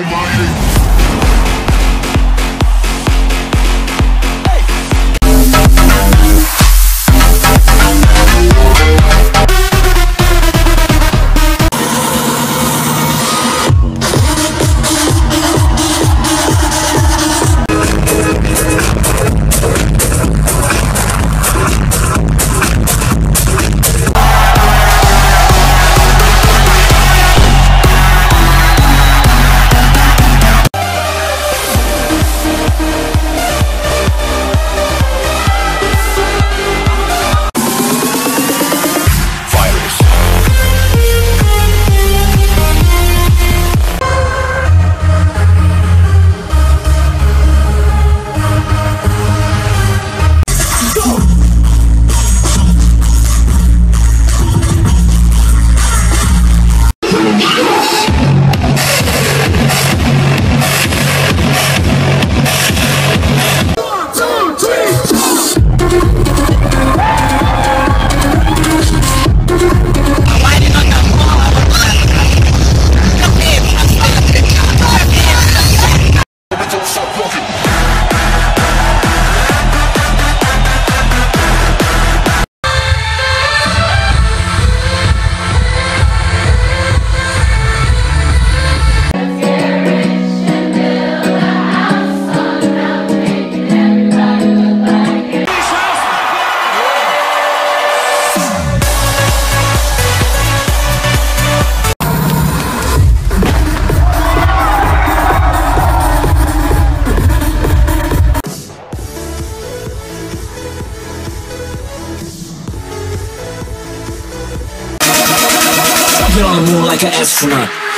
reminding On the moon like an astronaut.